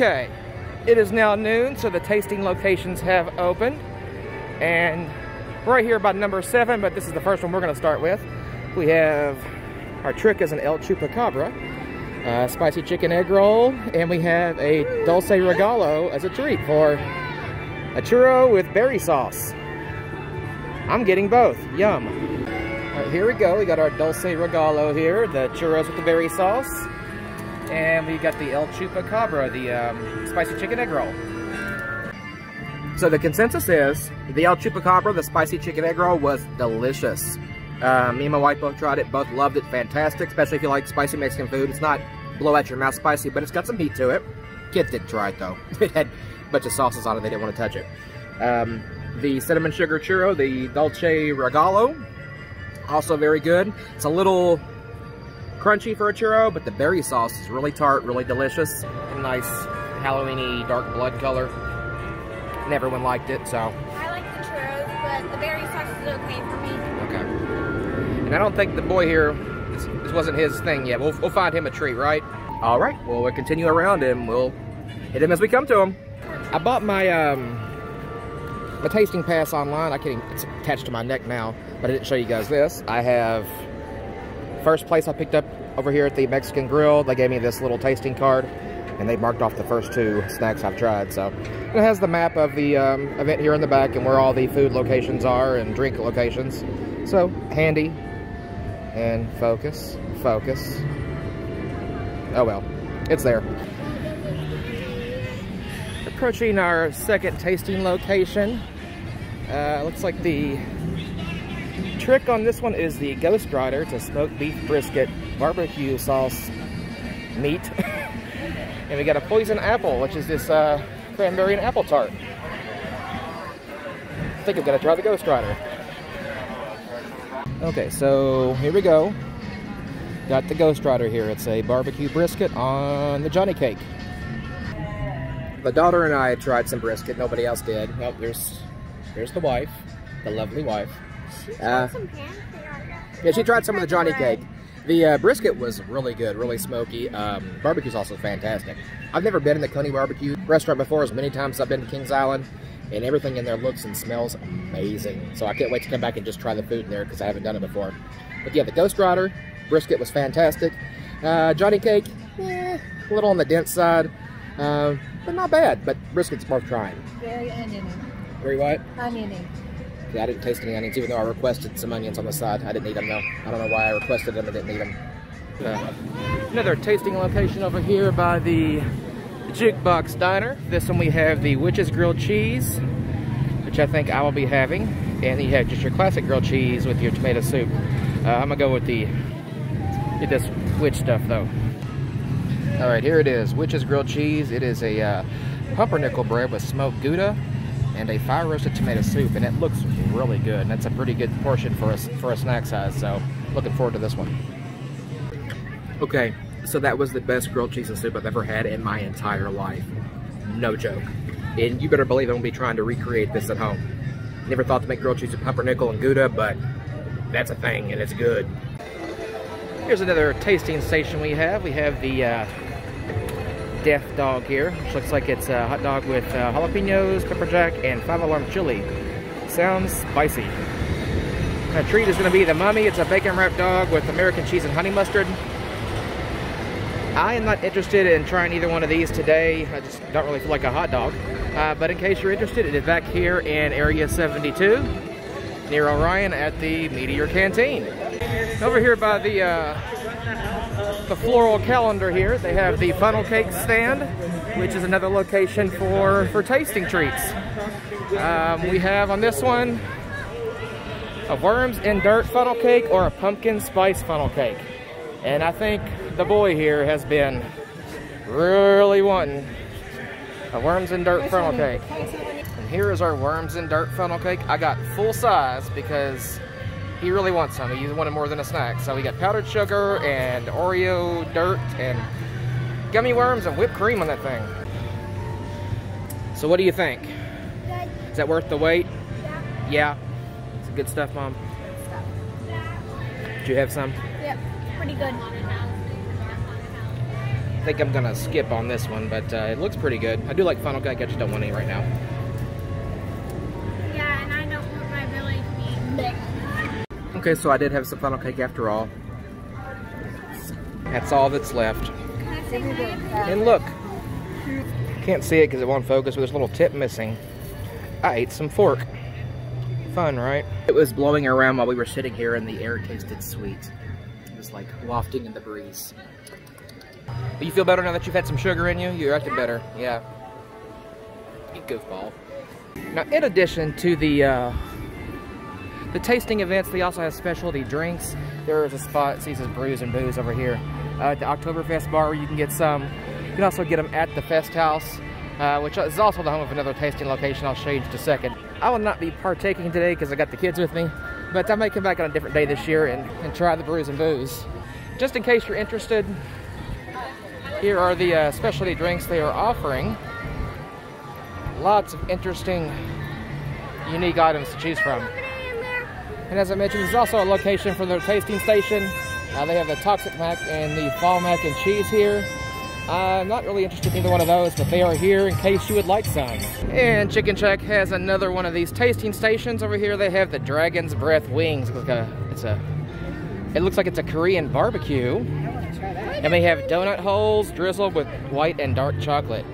Okay, it is now noon, so the tasting locations have opened. And right here by number seven, but this is the first one we're going to start with. We have our trick is an El Chupacabra, uh, spicy chicken egg roll, and we have a Dulce Regalo as a treat for a churro with berry sauce. I'm getting both. Yum. All right, here we go. We got our Dulce Regalo here, the churros with the berry sauce. And we got the El Chupacabra, the um, spicy chicken egg roll. So the consensus is the El Chupacabra, the spicy chicken egg roll, was delicious. Uh, me and my wife both tried it, both loved it, fantastic, especially if you like spicy Mexican food. It's not blow out your mouth spicy, but it's got some heat to it. Kids didn't try it though. It had a bunch of sauces on it, they didn't want to touch it. Um, the cinnamon sugar churro, the Dulce Regalo, also very good. It's a little crunchy for a churro, but the berry sauce is really tart, really delicious. Nice Halloweeny dark blood color. And everyone liked it, so. I like the churros, but the berry sauce is okay for me. Okay. And I don't think the boy here, this, this wasn't his thing yet. We'll, we'll find him a treat, right? All right, well, we'll continue around and we'll hit him as we come to him. I bought my, um, my tasting pass online. I can't even, it's attached to my neck now, but I didn't show you guys this. I have first place I picked up over here at the Mexican Grill. They gave me this little tasting card and they marked off the first two snacks I've tried. So it has the map of the um, event here in the back and where all the food locations are and drink locations. So handy and focus, focus. Oh well, it's there. Approaching our second tasting location. Uh, looks like the trick on this one is the Ghost Rider. It's a smoked beef brisket barbecue sauce meat. and we got a poison apple, which is this uh, cranberry and apple tart. I think I'm gonna try the Ghost Rider. Okay, so here we go. Got the Ghost Rider here. It's a barbecue brisket on the Johnny Cake. The daughter and I tried some brisket. Nobody else did. Oh, there's, there's the wife, the lovely wife. Uh, yeah, she tried some of the Johnny Cake. The uh, brisket was really good, really smoky. Um, barbecue's also fantastic. I've never been in the Coney Barbecue restaurant before, as many times as I've been to Kings Island, and everything in there looks and smells amazing. So I can't wait to come back and just try the food in there because I haven't done it before. But yeah, the Ghost Rider brisket was fantastic. Uh, Johnny Cake, eh, a little on the dense side, uh, but not bad. But brisket's worth trying. Very oniony. Very what? Oniony. I didn't taste any onions, even though I requested some onions on the side. I didn't need them though. I don't know why I requested them and didn't need them. Uh, another tasting location over here by the Jukebox Diner. This one we have the Witch's Grilled Cheese, which I think I will be having. And you have just your classic grilled cheese with your tomato soup. Uh, I'm gonna go with the, get this witch stuff though. All right, here it is, Witch's Grilled Cheese. It is a uh, pumpernickel bread with smoked Gouda and a fire roasted tomato soup, and it looks really good. And that's a pretty good portion for us for a snack size. So looking forward to this one. Okay, so that was the best grilled cheese and soup I've ever had in my entire life. No joke. And you better believe I'm gonna be trying to recreate this at home. Never thought to make grilled cheese with pumpernickel and Gouda, but that's a thing and it's good. Here's another tasting station we have. We have the uh, Death Dog here, which looks like it's a hot dog with uh, jalapenos, pepper jack, and five alarm chili. Sounds spicy. A treat is going to be the Mummy. It's a bacon wrapped dog with American cheese and honey mustard. I am not interested in trying either one of these today. I just don't really feel like a hot dog. Uh, but in case you're interested, it is back here in Area 72 near Orion at the Meteor Canteen. Over here by the uh, the floral calendar here, they have the funnel cake stand, which is another location for, for tasting treats. Um, we have on this one a worms and dirt funnel cake or a pumpkin spice funnel cake. And I think the boy here has been really wanting a worms and dirt funnel cake. And here is our worms and dirt funnel cake. I got full size because he really wants some. He wanted more than a snack. So we got powdered sugar and Oreo dirt and gummy worms and whipped cream on that thing. So what do you think? Good. Is that worth the wait? Yeah. Yeah. It's good stuff, Mom. Do you have some? Yep. Pretty good. I think I'm gonna skip on this one, but uh, it looks pretty good. I do like funnel cake, I just don't want any right now. Yeah, and I don't want my belly to be big. Okay, so I did have some funnel cake after all. That's all that's left. Can I say? And look, can't see it because it won't focus, but there's a little tip missing. I ate some fork. Fun, right? It was blowing around while we were sitting here and the air tasted sweet. It was like wafting in the breeze. But you feel better now that you've had some sugar in you? You're acting better, yeah. You goofball. Now, in addition to the uh, the tasting events, they also have specialty drinks. There is a spot, Caesar's Brews and Booze over here. Uh, at the Oktoberfest bar where you can get some. You can also get them at the Fest House, uh, which is also the home of another tasting location I'll show you in just a second. I will not be partaking today because I got the kids with me, but I may come back on a different day this year and, and try the Brews and Booze. Just in case you're interested, here are the uh, specialty drinks they are offering. Lots of interesting, unique items to choose from. And as I mentioned, this is also a location for their tasting station. Uh, they have the Toxic Mac and the Fall Mac and Cheese here. I'm not really interested in either one of those, but they are here in case you would like some. And Chicken Shack has another one of these tasting stations. Over here they have the Dragon's Breath Wings. It looks like a, it's a, it looks like it's a Korean barbecue. And they have donut holes drizzled with white and dark chocolate.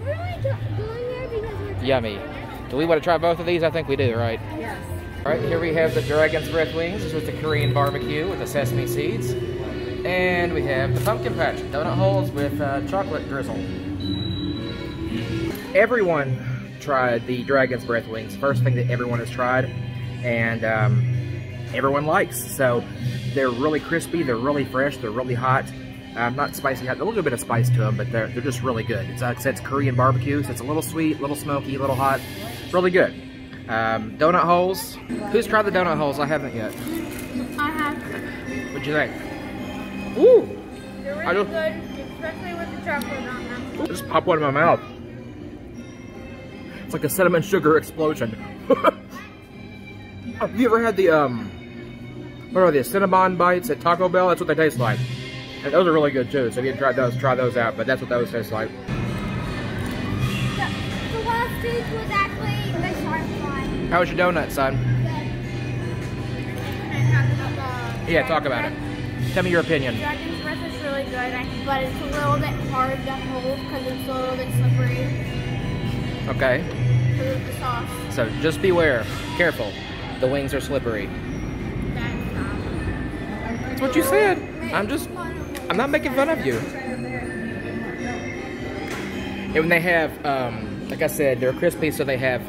We're really go- going there because we're Yummy. Do we want to try both of these? I think we do, right? Yes. All right, here we have the Dragon's Breath Wings. This is the Korean barbecue with the sesame seeds. And we have the Pumpkin Patch donut holes with uh, chocolate drizzle. Everyone tried the Dragon's Breath Wings. First thing that everyone has tried. And um, everyone likes. So they're really crispy, they're really fresh, they're really hot. Um, not spicy hot, a little bit of spice to them, but they're, they're just really good. It's, like I said, it's Korean barbecue, so it's a little sweet, a little smoky, a little hot. It's Really good. Um, donut holes. Who's tried the donut holes? I haven't yet. I have. What'd you think? Ooh! They're I really don't- good, especially with the chocolate on them. Just pop one in my mouth. It's like a cinnamon sugar explosion. Have you ever had the, um, what are they, Cinnabon bites at Taco Bell? That's what they taste like. And those are really good too, so if you haven't tried those, try those out, but that's what those taste like. The, the last stage was actually the sharp one. How was your donut, son? And talk about the Yeah, talk about it. Tell me your opinion. Dragon's breath is really good, but it's a little bit hard to hold because it's a little bit slippery Okay. because of the sauce. So just beware. Careful. The wings are slippery. That's, That's what you said. I'm just, I'm not making fun of you. And when they have, um, like I said, they're crispy, so they have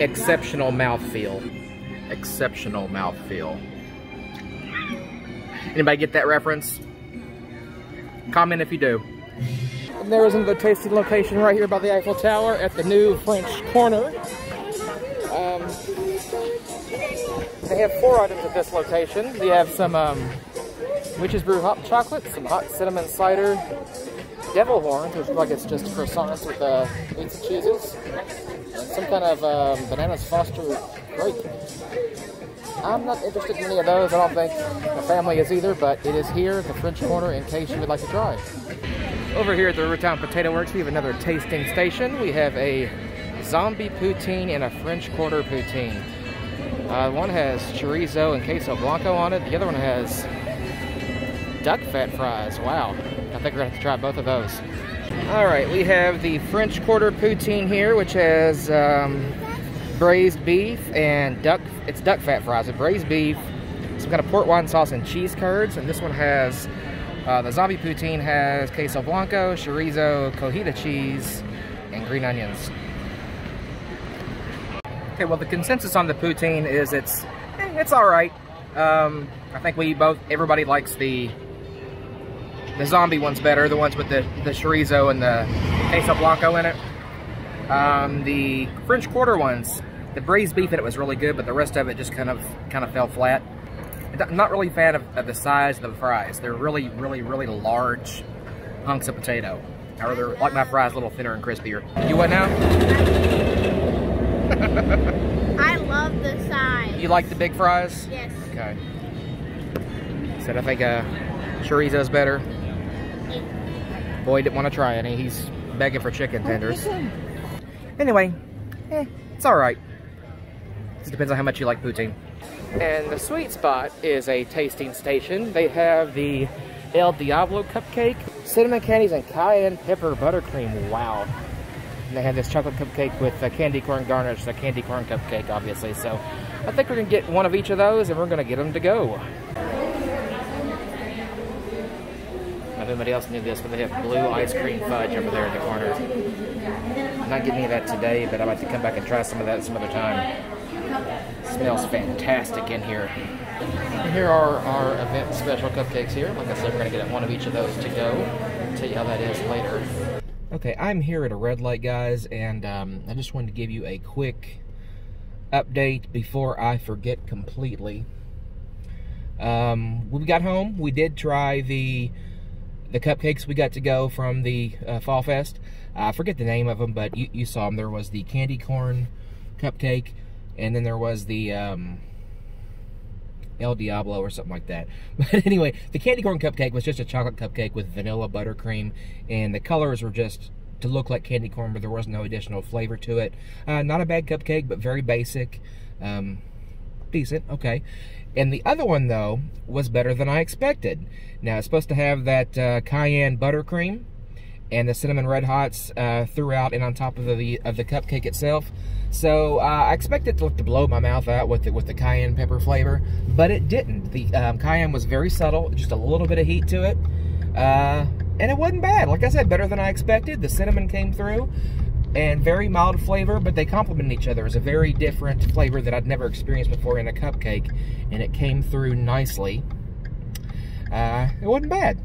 exceptional mouthfeel. Exceptional mouthfeel. Anybody get that reference? Comment if you do. And there is another tasty location right here by the Eiffel Tower at the new French Corner. Um, they have four items at this location. They have some um, Witch's Brew hot chocolate, some hot cinnamon cider, devil horns, which look like it's just croissants with uh, meats and cheeses, and some kind of um, bananas foster crepe. I'm not interested in any of those. I don't think the family is either, but it is here the French Corner in case you would like to try. Over here at the Rivertown Potato Works, we have another tasting station. We have a zombie poutine and a French Quarter poutine. Uh, one has chorizo and queso blanco on it. The other one has duck fat fries. Wow. I think we're going to have to try both of those. All right, we have the French Quarter poutine here, which has um, braised beef and duck. It's duck fat fries with braised beef, some kind of port wine sauce and cheese curds. And this one has uh, the zombie poutine has queso blanco, chorizo, cojita cheese, and green onions. Okay, well the consensus on the poutine is it's eh, it's all right. Um, I think we both everybody likes the the zombie ones better, the ones with the the chorizo and the queso blanco in it. Um, the French Quarter ones, the braised beef in it was really good, but the rest of it just kind of kind of fell flat. I'm not really a fan of, of the size of the fries. They're really, really, really large hunks of potato. I rather like my fries a little thinner and crispier. You what now? I love the size. You like the big fries? Yes. Okay. Said I think uh, chorizo's better. Boy didn't want to try any. He's begging for chicken tenders. Anyway, eh, it's all right. It depends on how much you like poutine. And the sweet spot is a tasting station. They have the El Diablo cupcake, cinnamon candies, and cayenne pepper buttercream. Wow. And they have this chocolate cupcake with a candy corn garnish, a candy corn cupcake, obviously. So I think we're going to get one of each of those, and we're going to get them to go. If anybody else knew this, but they have blue ice cream fudge over there in the corner. Not getting any of that today, but I might have to come back and try some of that some other time. smells fantastic in here. And here are our event special cupcakes here. Like I said, we're going to get one of each of those to go. I'll tell you how that is later. Okay, I'm here at a red light, guys, and um, I just wanted to give you a quick update before I forget completely. Um, we got home, we did try the the cupcakes we got to go from the uh, Fall Fest. I forget the name of them, but you, you, saw them. There was the candy corn cupcake, and then there was the um, El Diablo or something like that. But anyway, the candy corn cupcake was just a chocolate cupcake with vanilla buttercream, and the colors were just to look like candy corn, but there was no additional flavor to it. Uh, not a bad cupcake, but very basic. Um, decent, okay. And the other one, though, was better than I expected. Now, it's supposed to have that uh, cayenne buttercream and the cinnamon red hots uh, throughout and on top of the of the cupcake itself. So uh, I expected to, to blow my mouth out with the, with the cayenne pepper flavor, but it didn't. The um, cayenne was very subtle, just a little bit of heat to it. Uh, and it wasn't bad. Like I said, better than I expected. The cinnamon came through and very mild flavor, but they complement each other. It's a very different flavor that I'd never experienced before in a cupcake, and it came through nicely. Uh, it wasn't bad.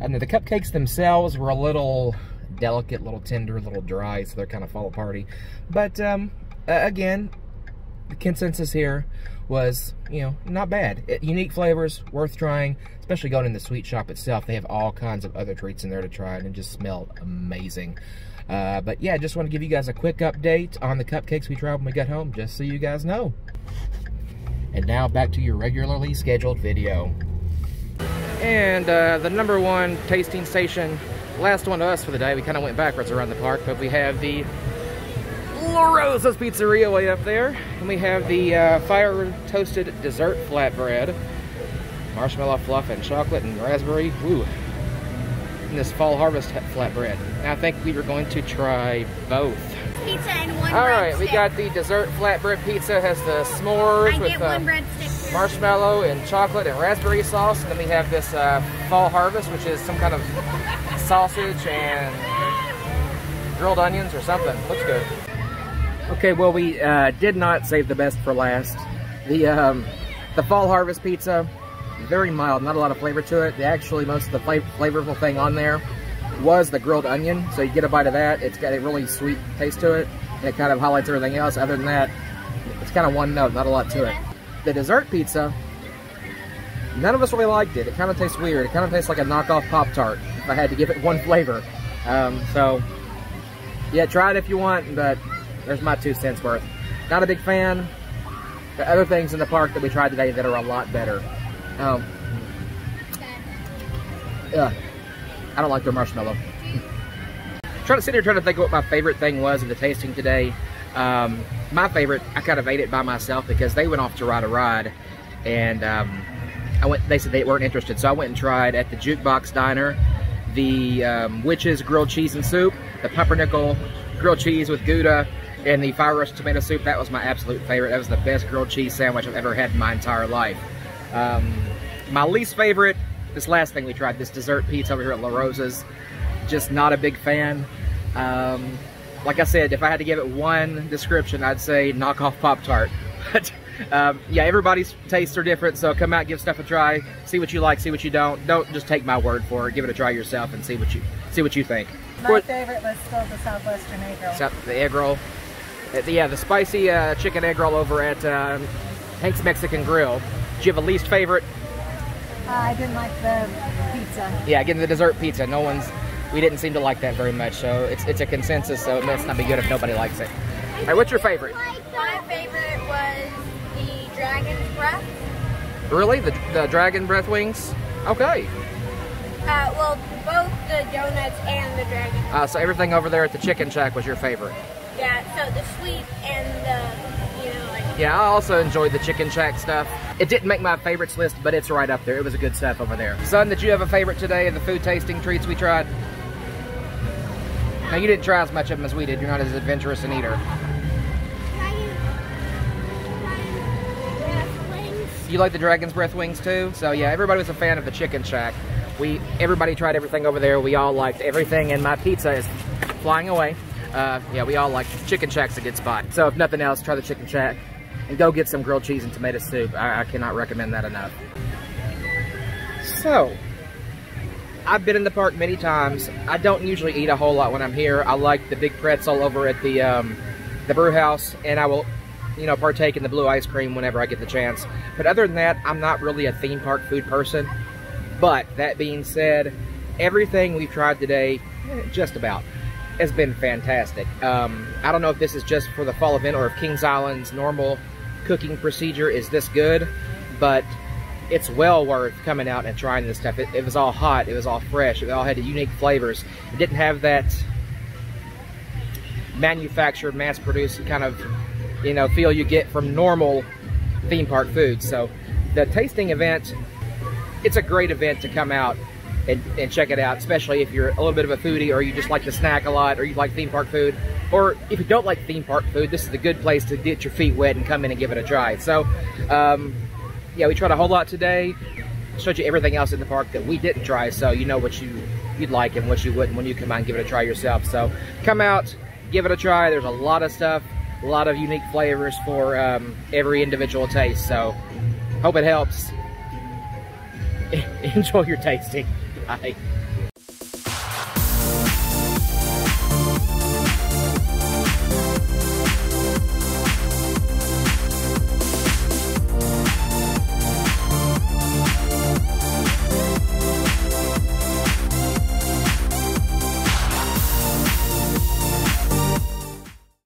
And the cupcakes themselves were a little delicate, a little tender, a little dry, so they're kind of fall aparty. But um, again, the consensus here was, you know, not bad. It, unique flavors, worth trying, especially going in the sweet shop itself. They have all kinds of other treats in there to try, and it just smelled amazing. Uh, but yeah, just want to give you guys a quick update on the cupcakes we tried when we got home, just so you guys know. And now back to your regularly scheduled video. And uh, the number one tasting station, last one to us for the day. We kind of went backwards around the park, but we have the La Rosa's Pizzeria way up there. And we have the uh, fire toasted dessert flatbread. Marshmallow fluff and chocolate and raspberry. Woo And this fall harvest flatbread. I think we were going to try both. Pizza and one All right, we got the dessert flatbread pizza. Has the s'mores I with uh, marshmallow and chocolate and raspberry sauce. And then we have this uh, fall harvest, which is some kind of sausage and grilled onions or something. Looks good. Okay, well, we uh, did not save the best for last. The um, the fall harvest pizza very mild, not a lot of flavor to it. The actually, most of the flavorful thing on there was the grilled onion. So you get a bite of that. It's got a really sweet taste to it. It kind of highlights everything else. Other than that, it's kind of one note, not a lot to it. The dessert pizza, none of us really liked it. It kind of tastes weird. It kind of tastes like a knockoff Pop-Tart, if I had to give it one flavor. Um, so, yeah, try it if you want, but there's my two cents worth. Not a big fan. There are other things in the park that we tried today that are a lot better. Um, yeah, I don't like their marshmallow. trying to sit here trying to think what my favorite thing was of the tasting today. Um, my favorite, I kind of ate it by myself because they went off to ride a ride, and um, I went. They said they weren't interested, so I went and tried at the Jukebox Diner the um, Witch's grilled cheese and soup, the pumpernickel grilled cheese with Gouda, and the fire roast tomato soup. That was my absolute favorite. That was the best grilled cheese sandwich I've ever had in my entire life. Um, my least favorite, this last thing we tried, this dessert pizza over here at La Rosa's, just not a big fan. Um, like I said, if I had to give it one description, I'd say knockoff Pop-Tart. But um, yeah, everybody's tastes are different, so come out, give stuff a try, see what you like, see what you don't. Don't just take my word for it. Give it a try yourself and see what you see what you think. My favorite was still the Southwestern egg roll. South, the egg roll. Uh, yeah, the spicy uh, chicken egg roll over at uh, Hank's Mexican Grill. Do you have a least favorite? Uh, I didn't like the pizza. Yeah, getting the dessert pizza. No one's, we didn't seem to like that very much. So it's it's a consensus. So it must not be good if nobody likes it. All right, what's your favorite? My favorite was the dragon's breath. Really, the the dragon breath wings? Okay. Uh, well, both the donuts and the dragon. Uh, so everything over there at the Chicken Shack was your favorite. Yeah, so the sweet and the, you know, like, Yeah, I also enjoyed the Chicken Shack stuff. It didn't make my favorites list, but it's right up there. It was a good stuff over there. Son, did you have a favorite today of the food tasting treats we tried? Now, you didn't try as much of them as we did. You're not as adventurous an eater. dragon, dragon wings. You like the Dragon's Breath wings too? So yeah, everybody was a fan of the Chicken Shack. We everybody tried everything over there. We all liked everything, and my pizza is flying away. Uh, yeah, we all liked Chicken Shack's a good spot. So if nothing else, try the Chicken Shack and go get some grilled cheese and tomato soup. I, I cannot recommend that enough. So, I've been in the park many times. I don't usually eat a whole lot when I'm here. I like the big pretzel over at the um, the brew house, and I will, you know, partake in the blue ice cream whenever I get the chance. But other than that, I'm not really a theme park food person. But that being said, everything we've tried today, eh, just about, has been fantastic. Um, I don't know if this is just for the fall event or if Kings Island's normal cooking procedure is this good, but it's well worth coming out and trying this stuff. It, it was all hot, it was all fresh, it all had unique flavors. It didn't have that manufactured, mass-produced kind of, you know, feel you get from normal theme park food. So the tasting event, it's a great event to come out and, and check it out, especially if you're a little bit of a foodie or you just like to snack a lot or you like theme park food. Or if you don't like theme park food, this is a good place to get your feet wet and come in and give it a try. So, um, yeah, we tried a whole lot today. Showed you everything else in the park that we didn't try, so you know what you, you'd like and what you wouldn't when you come out and give it a try yourself. So come out, give it a try. There's a lot of stuff, a lot of unique flavors for um, every individual taste. So hope it helps. Enjoy your tasting. Bye.